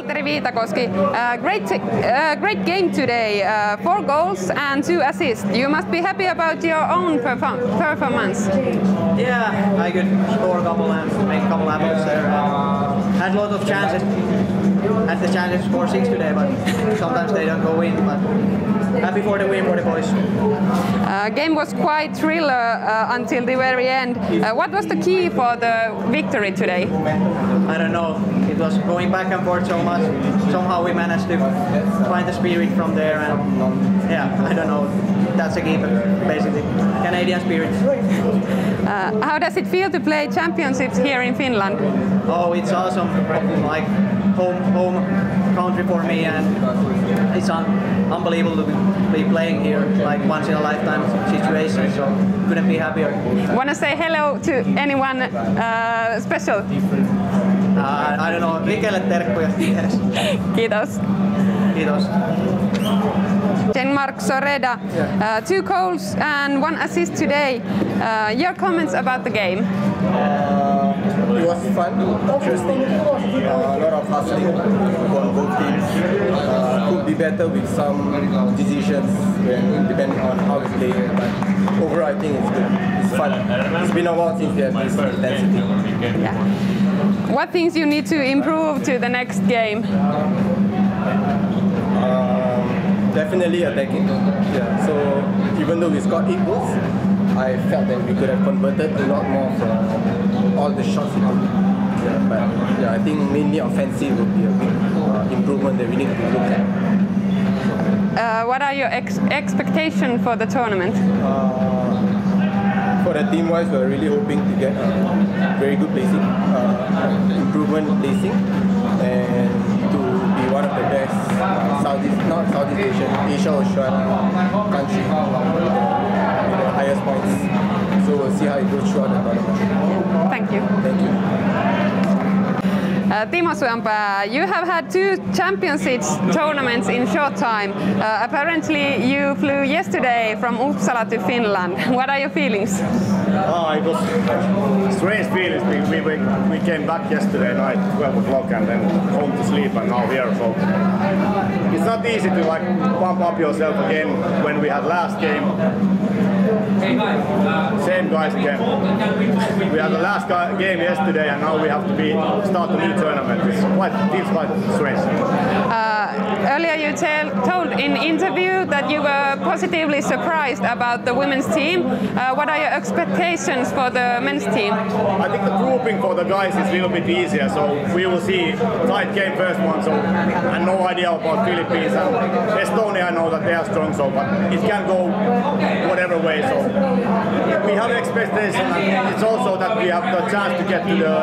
Valtteri Viitakoski. Uh, great, uh, great game today. Uh, four goals and two assists. You must be happy about your own perform performance. Yeah, I could score a couple and make a couple apples there. had a lot of chances. The chance to score six today, but sometimes they don't go in. But happy for the win for the boys. Uh, game was quite thriller uh, until the very end. Uh, what was the key for the victory today? I don't know. It was going back and forth so much. Somehow we managed to find the spirit from there, and yeah, I don't know. That's a key, basically Canadian spirit. Uh, how does it feel to play championships here in Finland? Oh, it's awesome. Like home home country for me, and it's un unbelievable to be playing here, like once in a lifetime situation. So couldn't be happier. Want to say hello to anyone uh, special? Uh, I don't know. Rikelle terkkuja. Yes. Kiitos. Kiitos. Jean-Marc Soreda, uh, two goals and one assist today. Uh, your comments about the game? It was fun, interesting, uh, a lot of hustling on both teams. Uh, could be better with some decisions when depending on how we play. But overall, I think it's good. It's fun. It's been a while since we had this intensity. Yeah. What things you need to improve to the next game? Um, definitely attacking. Yeah. So even though we scored eight goals, I felt that we could have converted a lot more from all the shots we took. Yeah, but yeah, I think mainly offensive would be a big uh, improvement that we need to look at. Uh, what are your ex expectations for the tournament? Uh, for the team wise, we're really hoping to get a very good placing, uh, improvement placing, and to be one of the best uh, Southeast, not Southeast Asian, Asia Oceania country with with the highest points. So we'll see how it goes throughout the tournament. Thank you. Thank you. Uh, Timo Suonpää, you have had two championships tournaments in short time. Uh, apparently you flew yesterday from Uppsala to Finland. What are your feelings? Oh, it was strange feelings. We, we, we came back yesterday night, 12 o'clock, and then home to sleep, and now here. So it's not easy to like pump up yourself again when we had last game. Same guys again. We had the last game yesterday, and now we have to be start a new tournament. It's quite feels quite strange. Uh, earlier, you tell, told in interview that you were positively surprised about the women's team. Uh, what are your expectations for the men's team? I think the grouping for the guys is a little bit easier, so we will see tight game first one. So I have no idea about Philippines and Estonia. I know that they are strong, so but it can go whatever way. So we have expectation, and it's also that we have the chance to get to the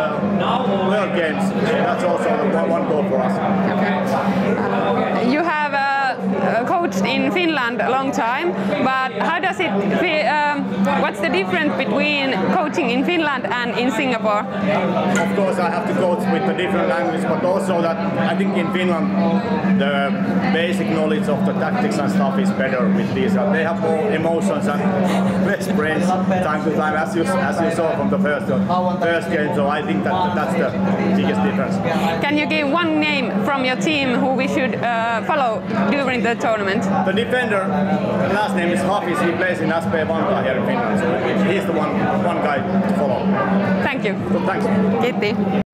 World Games. That's also one, goal for us. Uh, you have uh, coached in Finland a long time, but how does it feel, um, what's the difference between coaching in Finland and in Singapore? Of course, I have to coach with a different language, but also that I think in Finland the basic knowledge of the tactics and stuff is better with these. They have more emotions and less brains time to time, as you as you saw from the first first game. So I think that that's the biggest difference. Can you give one name from your team who we should uh, follow during the tournament? The defender, last name is Hafiz. He plays in SB Vantaa here in Finland. So he's the one one guy to follow. Thank you. So thanks. Kiitti.